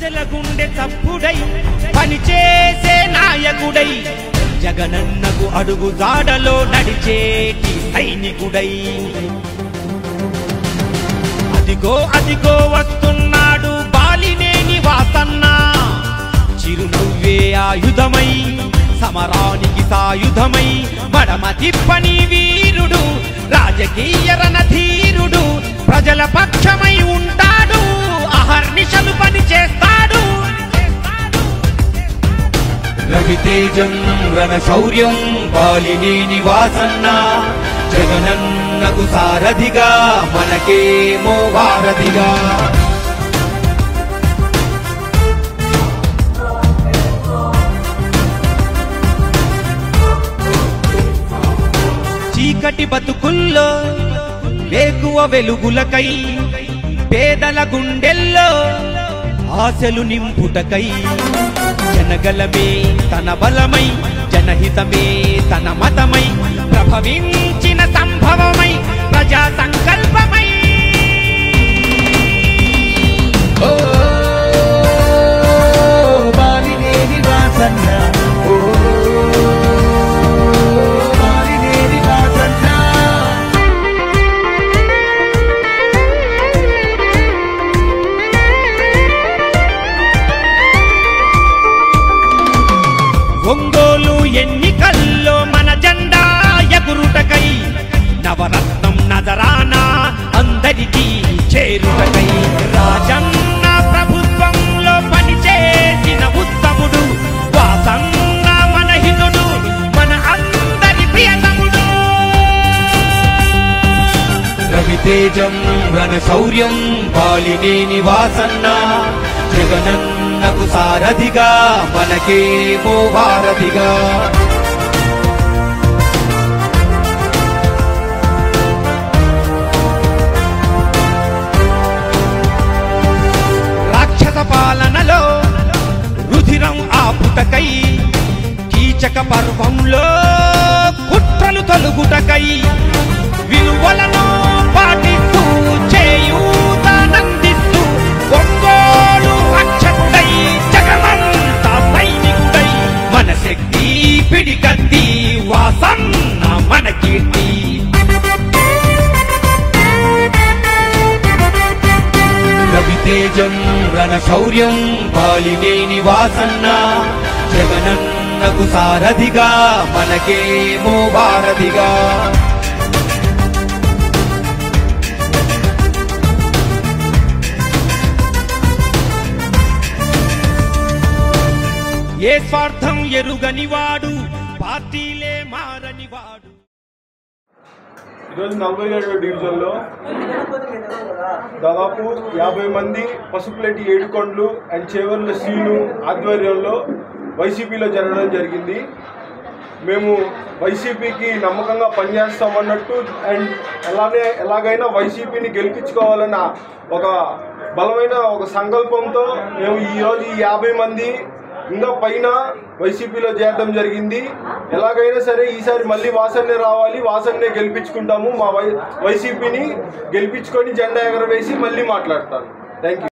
ప్రజల గుండె చప్పుడై పనిచేసే నాయకుడై జగనన్నకు అడుగు జాడలో నడిచేటి సైనికుడై. అదిగో అదిగో వస్తున్నాడు బాలినేని వాసన్న చిరునవ్వే ఆయుధమై సమరానికి సాయుధమై మడమ తిప్పని వీరుడు రాజకీయ రణధీరుడు ప్రజల పక్షమై రవితేజం రణ శౌర్యం బాలినేని వాసన్న జగనన్నకు సారథిగా మనకేమో వారధిగా. చీకటి బతుకుల్లో వేకువ వెలుగులకై పేదల గుండెల్లో ఆశలు నింపుటకై జనగలమే తన బలమై జనహితమే తన మతమై ప్రభవించిన సంభవం ఒంగోలు ఎన్నికల్లో మన జెండా ఎగురుటకై. నవరత్నం నజరానా అందరికీ చేరుటకై. రాజన్న ప్రభుత్వంలో పనిచేసిన ఉత్తముడు వాసన్న మన హితుడు మన అందరి ప్రియతముడు. రవితేజం రణ శౌర్యం బాలినేని వాసన్న జగనన్నకు సారథిగా మనకేమో భారతిగా. రాక్షస పాలనలో రుధిరం ఆపుటకై కీచక పర్వంలో కుట్రలు తలుగుటకై రాజ్యం రణ శౌర్యం బాలినేని వాసన్న జగనన్నకు సారథిగా మనకేమో భారతిగా. ఏ స్వార్థం ఎరుగనివాడు పార్టీలే మారనివాడు. ఈరోజు నలభై ఏడవ డివిజన్లో దాదాపు యాభై మంది పసుపులెట్టి ఏడుకొండ్లు అండ్ చేవర్ల సీను ఆధ్వర్యంలో వైసీపీలో జరగడం జరిగింది. మేము వైసీపీకి నమ్మకంగా పనిచేస్తామన్నట్టు అండ్ అలానే ఎలాగైనా వైసీపీని గెలిపించుకోవాలన్న ఒక బలమైన ఒక సంకల్పంతో మేము ఈరోజు ఈ యాభై మంది ఇంకా పైన వైసీపీలో చేరడం జరిగింది. ఎలాగైనా సరే ఈసారి మళ్ళీ వాసన్నే రావాలి వాసన్నే గెలిపించుకుంటాము. మా వై వైసీపీని గెలిపించుకొని జెండా ఎగరవేసి మళ్ళీ మాట్లాడతాను థ్యాంక్ యూ